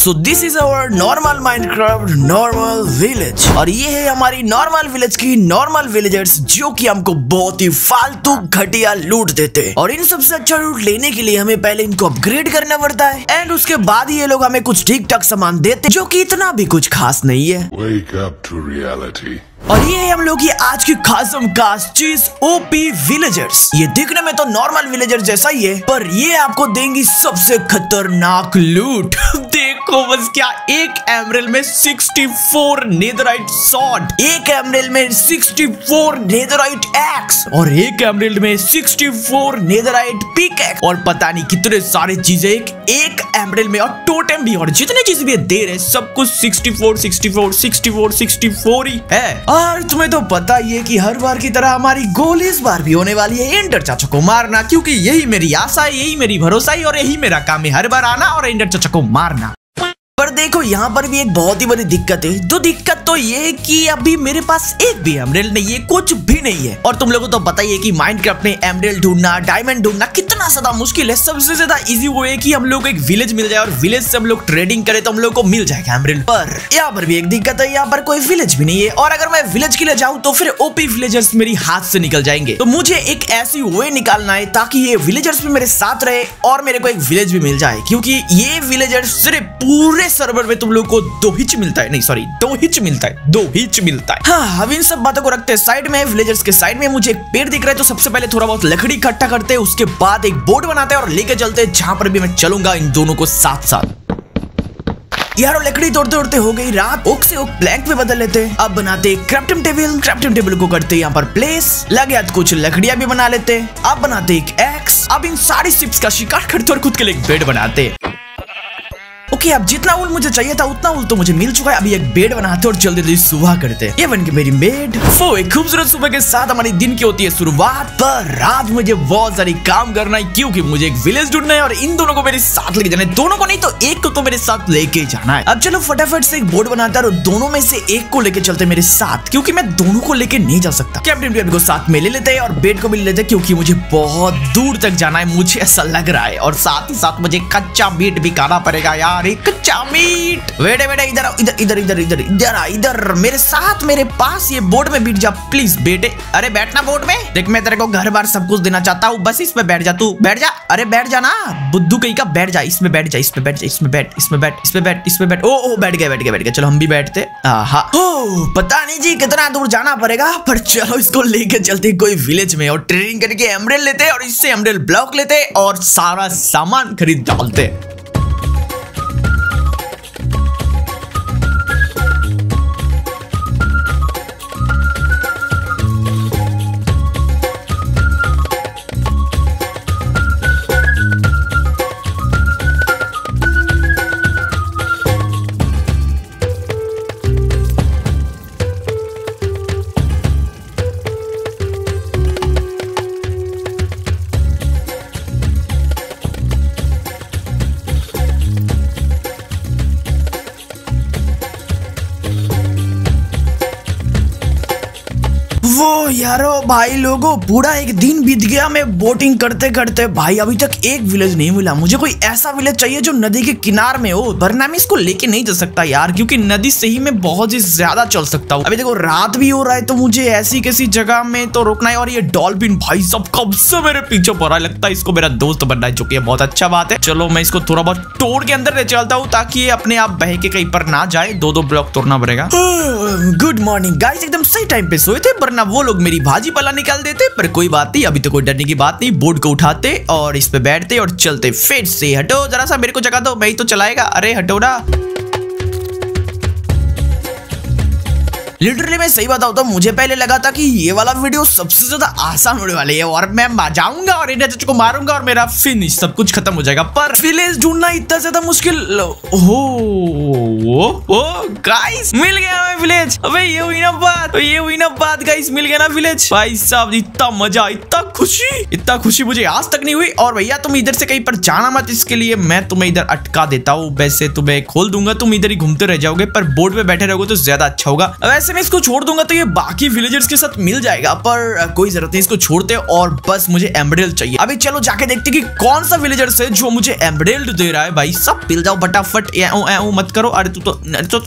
So this is our normal Minecraft normal village और ये है हमारी नॉर्मल विलेज की नॉर्मल विलेजर्स जो कि हमको बहुत ही फालतू घटिया लूट देते हैं। और इन सबसे अच्छा लूट लेने के लिए हमें पहले इनको अपग्रेड करना पड़ता है। एंड उसके बाद ये लोग हमें कुछ ठीक ठाक सामान देते जो की इतना भी कुछ खास नहीं है। Wake up to reality. और ये है हम लोग की आज की खास चीज़ ओपी विलेजर्स ये दिखने में तो नॉर्मल विलेजर जैसा ही है, पर ये आपको देंगी सबसे खतरनाक लूट देखो बस क्या, एक एमरल में 64 नेदराइट सॉर्ड एक एमरल में 64 नेदराइट एक्स और एक एमरल में 64 नेदराइट पिक और पता नहीं कितने सारे चीज़ें एक एक एमरल में और टोटम भी, और जितने चीज़ भी दे रहे सब कुछ 64 64 64 64 ही है। और तुम्हें तो पता ही है कि हर बार की तरह हमारी गोल इस बार भी होने वाली है। एंडर चाचा को मारना, क्योंकि यही मेरी आशा है, यही मेरी भरोसा है और यही मेरा काम है। हर बार आना और एंडर चाचा को मारना। पर देखो, यहाँ पर भी एक बहुत ही बड़ी दिक्कत है। जो दिक्कत तो ये है कि अभी मेरे पास एक भी एमरेल नहीं है, कुछ भी नहीं है। और तुम लोगों को तो पता ही है कि माइनक्राफ्ट में एमरेल ढूंढना डायमंड ढूंढना ज़्यादा मुश्किल है। सबसे ज़्यादा इजी वो है कि हम लोग को एक विलेज मिल जाए और विलेज से हम लोग ट्रेडिंग करें तो हम लोग को मिल जाएगा एमरेल पर यहाँ पर भी एक दिक्कत है, यहाँ पर कोई विलेज भी नहीं है। और अगर मैं विलेज के लिए जाऊँ तो फिर ओपी विलेजर्स मेरी हाथ से निकल जाएँगे। तो मुझे एक ऐसी वे निकालना है ताकि ये विलेजर्स भी मेरे साथ रहे और मेरे को एक विलेज भी मिल जाए। क्योंकि ये विलेजर्स सिर्फ़ पूरे सर्वर में तुम लोग को दो हिच मिलता है। नहीं सॉरी दो हिच मिलता है। दो हिच मिलता है। हाँ अब इन सब बातों को रखते हैं। साइड में विलेजर्स के साइड में मुझे एक पेड़ दिख रहा है। तो सबसे पहले थोड़ा बहुत लकड़ी इकट्ठा करते हैं। उसके बाद एक बोर्ड बनाते हैं और लेके चलते हैं, जहाँ पर भी मैं चलूँगा इन दोनों को साथ साथ यारो लकड़ी तोड़ते तोड़ते हो गई रात। ओक से ओक प्लैंक में बदल लेते अब बनाते क्रैप्टम टेबल क्रैप्टम टेबल को करते यहाँ पर प्लेस लगे हाथ कुछ लकड़ियाँ भी बना लेते अब बनाते एक एक्स अब इन सारी सिप्स का शिकार करते और खुद के लिए एक बेड बनाते ओके अब जितना उल मुझे चाहिए था, उतना उल तो मुझे मिल चुका है। अभी एक बेड बनाते और जल्दी जल्दी सुबह करते ये बन के मेरी बेड वो एक खूबसूरत सुबह के साथ हमारी दिन की होती है शुरुआत पर। रात मुझे बहुत सारी काम करना है, क्योंकि मुझे एक विलेज ढूंढना है और इन दोनों को मेरे साथ लेके जाना है। दोनों को नहीं तो एक को तो मेरे साथ लेके जाना है। अब चलो फटाफट से एक बोर्ड बनाता है और दोनों में से एक को लेके चलते मेरे साथ, क्योंकि मैं दोनों को लेके नहीं जा सकता। कैप्टन को साथ में ले लेते हैं और बेड को भी ले लेते हैं, क्योंकि मुझे बहुत दूर तक जाना है, मुझे ऐसा लग रहा है। और साथ ही साथ मुझे कच्चा मीट भी खाना पड़ेगा यार। एक कच्चा मीट। वेटे वेटे इधर इधर इधर इधर इधर इधर इधर। मेरे साथ, मेरे पास ये बोर्ड में बैठ जा प्लीज़ बेटे। अरे, बैठना बोर्ड में? देख, मैं तेरे को घर बार सब कुछ देना चाहता हूँ। बस इसमें बैठ जा तू। बैठ जा। अरे, बैठ जा ना। बुद्धू कहीं का, बैठ जा। इसमें बैठ जा इसमें बैठ जा इसमें बैठ इसमें बैठ इसमें बैठ इसमें बैठ। ओ ओ, बैठ गए बैठ गए बैठ गए चलो, हम भी बैठते। पता नहीं जी, कितना दूर जाना पड़ेगा, पर चलो, इसको लेके चलते कोई विलेज में और ट्रेनिंग करके एमरेल लेते और इससे एमरेल ब्लॉक लेते और सारा सामान खरीद डालते वो यारो, भाई लोगो पूरा एक दिन बीत गया, मैं बोटिंग करते करते, भाई अभी तक एक विलेज नहीं मिला। मुझे कोई ऐसा विलेज चाहिए जो नदी के किनार में हो। वरना मैं इसको लेके नहीं जा सकता यार, क्योंकि नदी से ही मैं बहुत ही ज़्यादा चल सकता हूँ। अभी देखो, रात भी हो रहा है तो मुझे ऐसी किसी जगह में तो रोकना है। और ये डॉल्फिन भाई सब कब से मेरे पीछे पड़ा लगता है इसको मेरा दोस्त बनना है बहुत अच्छा बात है। चलो, मैं इसको थोड़ा बहुत तोड़ के अंदर ले चलता हूँ, ताकि ये अपने आप बह के कहीं पर ना जाए। दो दो ब्लॉक तोड़ना पड़ेगा। गुड मॉर्निंग गाइस एकदम सही टाइम पे सोए थे, वरना वो लोग मेरी भाजी पला निकाल देते, पर कोई बात नहीं, अभी तो कोई डरने की बात नहीं बोर्ड को उठाते और इस पे बैठते और चलते, फिर से हटो, जरा सा मेरे को जगा दो, मैं ही तो चलाएगा, अरे हटो ना। लिटरली मैं सही बताऊँ तो मुझे पहले लगा था कि ये वाला वीडियो सबसे ज़्यादा आसान होने वाली है और मैं जाऊँगा और इंडिया को मारूँगा और मेरा फिनिश सब कुछ खत्म हो जाएगा। पर विलेज ढूंढना इतना ज़्यादा मुश्किल हो गाइस मिल गया मैं विलेज अबे, ये हुई ना बात, ये हुई ना बात गाइस मिल गया ना विलेज भाई साहब, इतना मज़ा, इतना खुशी इतना खुशी मुझे आज तक नहीं हुई। और भैया, तुम इधर से कहीं पर जाना मत इसके लिए, मैं तुम्हें इधर अटका देता हूँ। वैसे तुम्हें खोल दूँगा, तुम इधर ही घूमते रह जाओगे, पर बोर्ड पे बैठे रहोगे तो ज़्यादा अच्छा होगा। वैसे वैसे मैं इसको छोड़ दूँगा तो ये बाकी विलेजर्स के साथ मिल जाएगा पर कोई ज़रूरत नहीं इसको छोड़ते और बस मुझे एम्ब्रेल चाहिए अभी चलो जाके देखते कि कौन सा विलेजर्स है जो मुझे एम्ब्रेल दे रहा है भाई सब पिल जाओ फटाफट मत करो अरे तू तो तो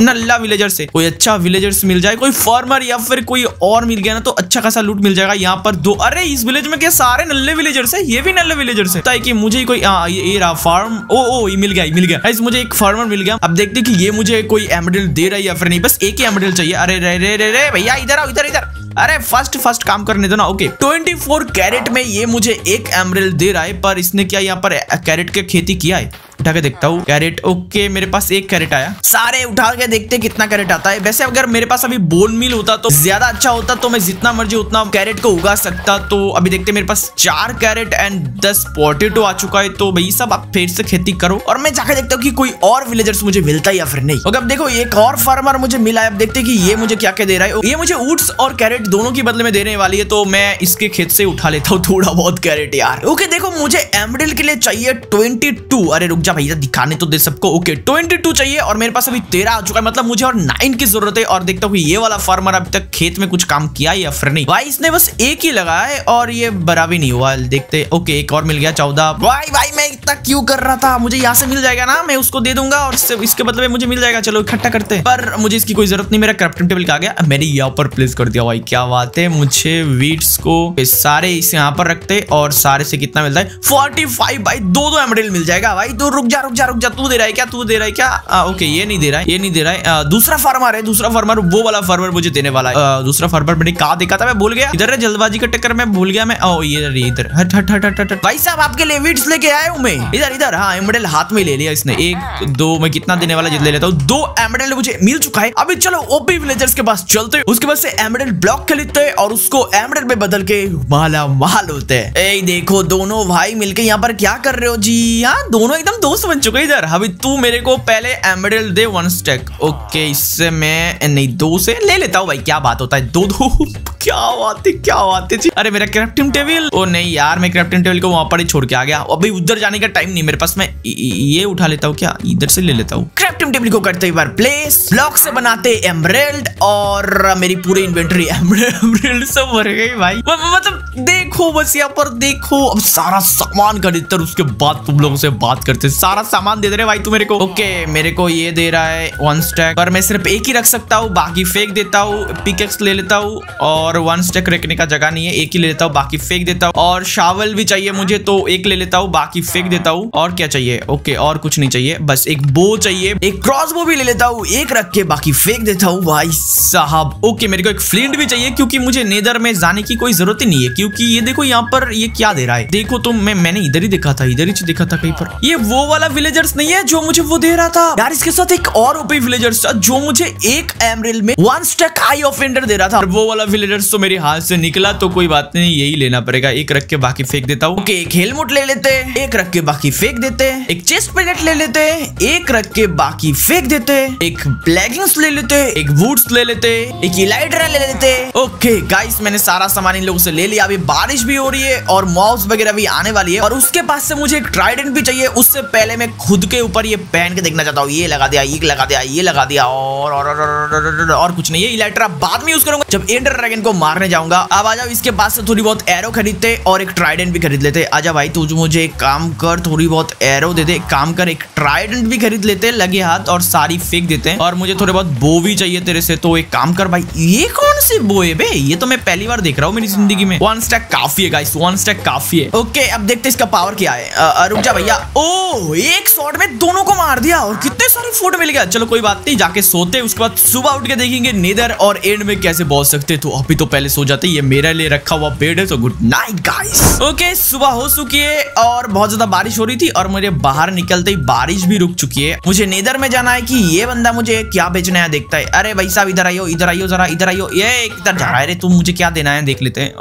नल्ला विलेजर से कोई अच्छा विलेजर्स मिल जाए कोई फार्मर या फिर कोई और मिल गया ना तो अच्छा खासा लूट मिल जाएगा यहाँ पर दो अरे इस विलेज में क्या सारे नल्ले विलेजर्स है ये भी नल्ले विलेजर्स है ताकि मुझे कोई ये, रहा फार्म ओ ओ मिल गया मिल गया मुझे एक फार्मर मिल गया अब देखते कि ये मुझे कोई एम्ब्रेल दे रहा है या फिर नहीं? बस एक ही एमडल चाहिए। अरे, रे रे रे रे, भैया, इधर आओ, इधर इधर। अरे फ़र्स्ट फ़र्स्ट काम करने दो ना। ओके 24 कैरेट में ये मुझे एक एमरल दे रहा है, पर इसने क्या यहाँ पर कैरेट के खेती किया है? उठा के देखता हूँ। कैरेट ओके मेरे पास एक कैरेट आया। सारे उठा के देखते कितना कैरेट आता है। वैसे अगर मेरे पास अभी बोन मिल होता तो ज़्यादा अच्छा होता तो मैं जितना मर्ज़ी उतना कैरेट को उगा सकता। तो अभी देखते मेरे पास चार कैरेट एंड दस पोटेटो आ चुका है। तो भाई सब आप फिर से खेती करो। और मैं जाकर देखता हूँ कि कोई और विलेजर्स मुझे मिलता है या फिर नहीं। अब देखो, एक और फार्मर मुझे मिला है। अब देखते कि ये मुझे क्या क्या दे रहा है। ये मुझे ऊट्स और कैरेट दोनों की बदले में देने वाली है। तो मैं इसके खेत से उठा लेता हूँ। थोड़ा बहुत कैरेट यार। ओके, देखो, मुझे एमडल के लिए चाहिए ट्वेंटी अरे, रुक जा भैया दिखाने तो दे सबको। ओके ट्वेंटी टू चाहिए और मेरे पास अभी तेरह आ चुका है। मतलब मुझे और नाइन की ज़रूरत है और देखता हूँ ये वाला फार्मर अभी तक खेत में कुछ काम किया या फिर नहीं। भाई इसने बस एक ही लगाया है और ये बरा भी नहीं हुआ? देखते ओके एक और मिल गया, चौदह। भाई भाई मैं इतना क्यों कर रहा था? मुझे यहाँ से मिल जाएगा ना? मैं उसको दे दूँगा और इसके बदले में मुझे मिल जाएगा। चलो, इकट्ठा करते हैं। पर मुझे इसकी कोई ज़रूरत नहीं, मेरा क्राफ्टिंग टेबल आ गया? मैंने यहाँ पर प्लेस कर दिया। भाई क्या बात है? मुझे वीड्स को सारे इसे यहाँ पर रखते और सारे से कितना मिलता है? फोर्टी फाइव भाई दो दो एमरल्ड मिल जाएगा। भाई तो रुक जा रुक जा रुक जा तू दे रहा है क्या? तू दे रहा है क्या? आ, ओके ये नहीं दे रहा है ये नहीं दे रहा है। आ, दूसरा फार्मर है दूसरा फार्मर वो वाला फार्मर मुझे देने वाला है। आ, दूसरा फार्मर मैंने कहा देखा था? मैं भूल गया। इधर है जल्दबाजी का टक्कर मैं भूल गया मैं। ओ ये इधर। हट हट हट हट हट। भाई साहब आपके लिए लेके आया हूँ मैं। इधर इधर। हाँ एमरल्ड हाथ में ले लिया इसने। एक दो मैं कितना देने वाला ले लेता हूँ। दो एमरल्ड मुझे मिल चुका है। अभी चलो ओपी विलेजर्स के पास चलते उसके बाद से एमरल्ड ब्लॉक खरीदते हैं और उसको एमरल्ड में बदल के माला माल होते हैं। देखो दोनों भाई मिलके यहाँ पर क्या कर रहे हो? जी हाँ दोनों एकदम दोस्त बन चुके इधर। अभी तू मेरे को पहले एमरल्ड दे वन स्टेक ओके इससे मैं, नहीं, दो से ले लेता हूँ भाई। क्या बात होता है? दो दो। क्या बात है, क्या बात है जी। अरे, मेरा क्राफ्टिंग टेबल ओ, नहीं यार, मैं क्राफ्टिंग टेबल को वहाँ पर ही छोड़ के आ गया। अभी उधर जाने का टाइम नहीं, मेरे पास मैं ये उठा लेता हूँ क्या? इधर से ले लेता हूँ। क्राफ्टिंग टेबल को करते बार प्लेस ब्लॉक से बनाते एमरल्ड और मेरी पूरी इन्वेंटरी एमरल्ड से भर गई भाई। मतलब देखो, बस यहाँ पर देखो। अब सारा सामान खरीदते उसके बाद तुम लोगों से बात करते सारा सामान दे दे रहे भाई तू मेरे को। ओके, मेरे को ये दे रहा है वन स्टैक पर मैं सिर्फ़ एक ही रख सकता हूँ, बाकी फेंक देता हूँ पिकेक्स ले लेता हूँ, और वन स्टैक रखने का जगह नहीं है, एक ही ले लेता हूँ, बाकी फेंक देता हूँ। और शावल भी चाहिए मुझे तो एक ले लेता हूँ, बाकी फेंक देता हूँ। और क्या चाहिए? ओके, और कुछ नहीं चाहिए, बस एक बो चाहिए, एक क्रॉस बो भी ले लेता हूँ, एक रख के, बाकी फेंक देता हूँ, भाई साहब। ओके, मेरे को एक फ्लिंट भी चाहिए, क्योंकि मुझे नेदर में जाने की कोई ज़रूरत ही नहीं है, क्योंकि ये देखो यहाँ पर ये क्या दे रहा है? देखो तो मैं, मैंने इधर ही देखा था, इधर ही देखा था कहीं पर। ये वो वाला विलेजर्स नहीं है जो मुझे वो दे रहा था। यार, इसके साथ एक और ओपी विलेजर्स था जो मुझे एक एमरिल में वन स्टेक आई ऑफेंडर दे रहा था। वो वाला विलेजर्स तो मेरे हाथ से निकला तो कोई बात नहीं, यही लेना पड़ेगा। एक रख के बाकी फेंक देता हूँ। एक हेलमेट ले लेते हैं। एक रख के बाकी फेंक देते हैं। एक चेस्ट प्लेट ले लेते हैं। एक रख के बाकी फेंक देते हैं। एक ब्लैगिंग्स ले लेते हैं। एक बूट्स ले लेते हैं। एक इलाइटर ले लेते हैं। ओके गाइस मैंने सारा सामान इन लोगों से ले लिया। अभी बारिश भी हो रही है और मॉब्स वगैरह भी आने वाली है और उसके पास से मुझे एक ट्राइडेंट भी चाहिए। उससे पहले मैं खुद के ऊपर ये पहन के देखना चाहता हूँ। ये लगा दिया ये लगा दिया ये लगा दिया और और और, और, और कुछ नहीं। है इलेक्ट्रा बाद में यूज़ करूँगा। जब एंडर ड्रैगन को मारने जाऊँगा अब आ जाओ इसके पास से थोड़ी बहुत एरो खरीदते और एक ट्राइडेंट भी खरीद लेते। आजा भाई तू मुझे काम कर थोड़ी बहुत एरो दे दे। काम कर एक ट्राइडेंट भी खरीद लेते लगे हाथ और सारी फेंक देते। और मुझे थोड़े बहुत बो भी चाहिए तेरे से। तो एक काम कर भाई ये कौन सी बो है बे? ये तो मैं पहली बार देख रहा हूँ मेरी ज़िंदगी में। वन स्टैक काफ़ी है गाइस वन स्टैक काफ़ी है. ओके अब देखते इसका पावर क्या है. रुक जा भैया. ओ एक शॉट में दोनों को मार दिया. और कितने सारे फ़ूड मिल गया. चलो, कोई बात नहीं. जाके सोते उसके बाद सुबह उठ के देखेंगे नेदर और एंड में कैसे बॉस सकते तो अभी तो पहले सो जाते ये मेरे लिए रखा हुआ बेड है तो गुड नाइट गाइस ओके सुबह हो चुकी है और बहुत ज़्यादा बारिश हो रही थी और मुझे बाहर निकलते ही बारिश भी रुक चुकी है. मुझे नेदर में जाना है कि ये बंदा मुझे क्या बेचना है देखता है. अरे भाई साहब, इधर आइयो इधर आइयो, जरा इधर आइयो. ये इधर जा रहा है. तुम मुझे क्या देना है? देख लेते हैं.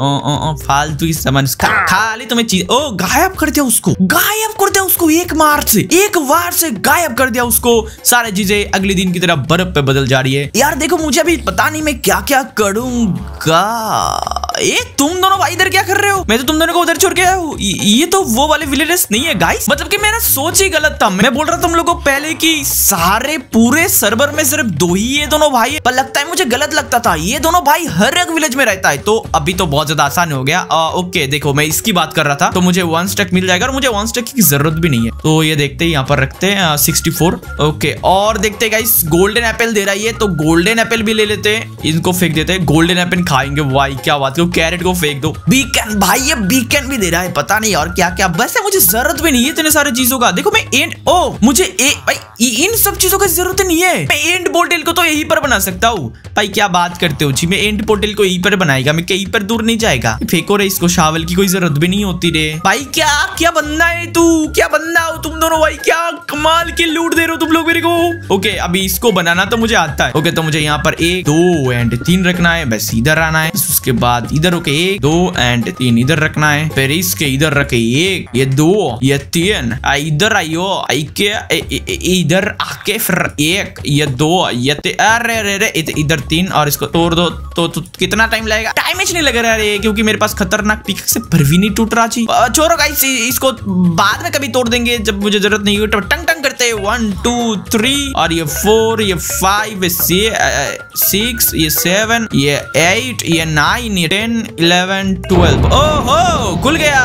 फालतू ही समझ खाली तुम्हें चीज़ ओ, गायब कर दिया उसको। गायब कर दिया उसको एक मार से। एक बार से गायब कर दिया उसको। सारे चीज़ें अगले दिन की तरह बर्फ़ पे बदल जा रही है। यार देखो, मुझे अभी पता नहीं मैं क्या क्या करूँगा। ए तुम दोनों भाई इधर क्या कर रहे हो? मैं तो तुम दोनों को उधर छोड़ के आया हूँ। ये तो वो वाले विलेजर्स नहीं है गाइस मतलब कि मेरा सोच ही गलत था। मैं बोल रहा तुम लोगों को पहले कि सारे पूरे सर्वर में सिर्फ़ दो ही ये दोनों भाई है। पर लगता है मुझे गलत लगता था। ये दोनों भाई हर एक विलेज में रहता है। तो अभी तो बहुत ज़्यादा आसान हो गया। आ, ओके देखो मैं इसकी बात कर रहा था। तो मुझे वन स्टेक मिल जाएगा और मुझे वन स्टेक की ज़रूरत भी नहीं है। तो ये देखते हैं यहाँ पर रखते हैं सिक्सटी फोर ओके और देखते गाइस गोल्डन एप्पल दे रहा है तो गोल्डन एप्पल भी ले लेते हैं। इनको फेंक देते हैं। गोल्डन एप्पल खाएँगे। वाई क्या बात कैरेट को फेंक दो। बीकन भाई ये बीकन भी दे रहा है, पता नहीं और क्या क्या वैसे मुझे ज़रूरत भी नहीं है इतने सारे चीज़ों का। देखो मैं एंड ओ, मुझे ए भाई इन सब चीज़ों की ज़रूरत नहीं है। मैं एंड पोर्टल को तो यही पर बना सकता हूँ। भाई, क्या बात करते हो, जी? मैं एंड पोर्टल को यही पर बनाएगा, मैं कहीं पर दूर नहीं जाएगा। फेंको रे, इसको शावल की कोई ज़रूरत भी नहीं होती रे। भाई, क्या क्या बंदा है तू? क्या बंदा हो तुम दोनों भाई? क्या कमाल की लूट दे रहे हो तुम लोग मेरे को? ओके, अभी इसको बनाना तो मुझे आता है। ओके तो मुझे यहाँ पर एक, दो एंड तीन रखना है। बस इधर आना है। उसके बाद इधर, ओके, एक, दो एंड तीन इधर रखना है। फिर इसके इधर रखे एक, ये दो, ये तीन। इधर आइयो। आई के इधर आके फिर एक ये दो ये अरे अरे अरे इधर तीन और इसको तोड़ दो तो, तो कितना टाइम लगेगा टाइम ही नहीं लग रहा है क्योंकि मेरे पास खतरनाक पिक से भर भी नहीं टूट रहा छी छोड़ो गाइस इसको बाद में कभी तोड़ देंगे जब मुझे ज़रूरत नहीं होगी तो टंग टंग करते वन टू थ्री और ये फोर ये फाइव सिक्स ये सेवन ये एट ये नाइन ये टेन इलेवन ट्वेल्व ओहो खुल गया।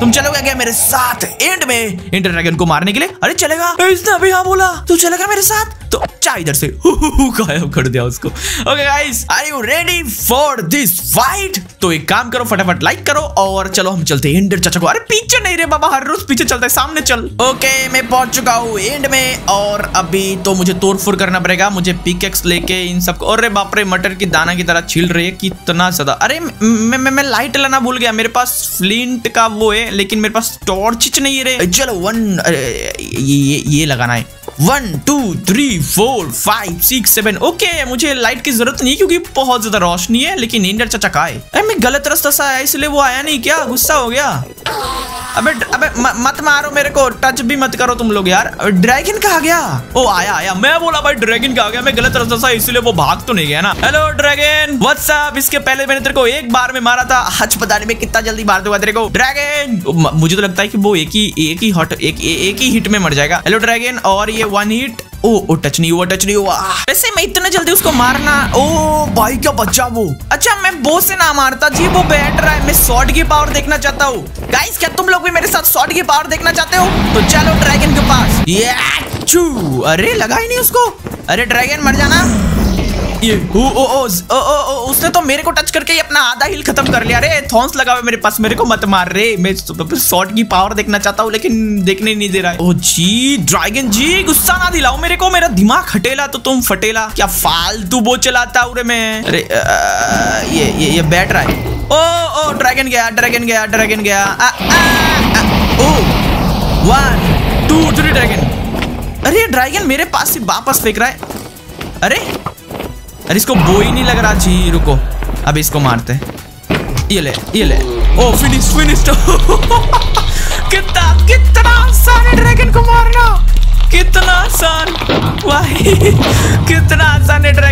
तुम चलोगे क्या मेरे साथ एंड में? इंटर ड्रैगन को मारने के लिए? अरे चलेगा। इसने अभी हाँ बोला। तू चलेगा मेरे साथ? तो अच्छा इधर से गायब कर दिया उसको। Okay guys are you ready for this fight तो एक काम करो, फटाफट लाइक करो और चलो, हम चलते हैं एंडर चाचा को। अरे, पीछे नहीं रे बाबा, हर रोज पीछे चलता है, सामने चल। ओके मैं पहुँच चुका हूँ एंड में और अभी तो मुझे तोड़ फोड़ करना पड़ेगा, मुझे पिकेक्स लेके इन सबको। अरे बाप रे, मटर की दाना की तरह छिल रही है, कितना ज़्यादा। अरे, मैं मैं लाइट लाना भूल गया, मेरे पास फ्लिंट का वो है, लेकिन मेरे पास टॉर्च नहीं है चलो वन ये ये लगाना है। One two three four five six seven okay मुझे लाइट की ज़रूरत नहीं क्योंकि बहुत ज़्यादा रोशनी है, लेकिन इंडर चचा का है। मैं गलत रास्ता से आया, इसलिए वो आया नहीं क्या? गुस्सा हो गया? अबे अबे मत मारो मेरे को टच भी मत करो तुम लोग यार। ड्रैगन कहा गया? ओ, आया आया। मैं बोला, भाई ड्रैगन कहा गया? मैं गलत रास्ता से इसलिए वो भाग तो नहीं गया ना। हेलो ड्रैगन व्हाट्सअप इसके पहले मैंने तेरे को एक बार में मारा था। हज पता नहीं मैं कितना जल्दी मार दूँगा तेरे को। ड्रैगन मुझे तो लगता है कि वो एक ही एक ही हॉट एक एक ही हिट में मर जाएगा। हेलो ड्रैगन और ये वन हिट ओ ओ टच नहीं हुआ टच नहीं हुआ। वैसे मैं इतना जल्दी उसको मारना ओ, भाई, क्या बच्चा वो? अच्छा मैं बो से ना मारता। जी, वो बैठ रहा है। मैं शॉर्ट की पावर देखना चाहता हूँ। गाइस क्या तुम लोग भी मेरे साथ शॉर्ट की पावर देखना चाहते हो? तो चलो ड्रैगन के पास। ये अरे, लगा ही नहीं उसको। अरे ड्रैगन मर जाना। ये ओ ओ ओ, ओ, ओ, उसने तो मेरे को टच करके ही अपना आधा हिल खत्म कर लिया। रे थॉन्स लगा हुआ मेरे पास मेरे को मत मार रे। मैं शॉट की पावर देखना चाहता हूँ लेकिन देखने नहीं दे रहा है। ओ जी ड्रैगन जी गुस्सा ना दिलाओ मेरे को मेरा दिमाग हटेला तो तुम फटेला। क्या फालतू वो चलाता हूँ रे मैं। अरे ये ये ये बैठ रहा है। ओ ओ ड्रैगन गया ड्रैगन गया ड्रैगन गया। ओ वन टू थ्री ड्रैगन अरे ड्रैगन मेरे पास से वापस फेंक रहा है। अरे अरे इसको बो ही नहीं लग रहा जी रुको। अब इसको मारते ये ले ये ले। ओ फिनिश फिनिश कितना कितना सारे ड्रैगन को मारना। कितना आसान। वाह, कितना आसान है ड्रैगन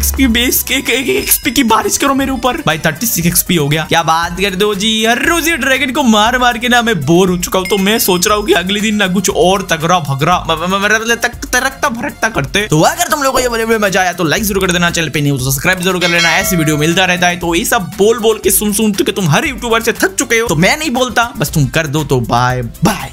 एक्सपी बेस एक्सपी की बारिश करो मेरे ऊपर। भाई थर्टी सिक्स एक्सपी हो गया। क्या बात कर दो जी? हर रोज ये ड्रैगन को मार मार के ना मैं बोर हो चुका हूँ। तो मैं सोच रहा हूँ कि अगले दिन ना कुछ और तगड़ा भगरा तरकता, भरकता करते। तो अगर तुम लोग को मज़ा आया तो लाइक ज़रूर कर देना, चैनल पे नहीं तो सब्सक्राइब ज़रूर कर लेना। ऐसी वीडियो मिलता रहता है तो ये सब बोल बोल के सुन सुन के तुम हर यूट्यूबर से थक चुके हो। तो मैं नहीं बोलता, बस तुम कर दो तो बाय बाय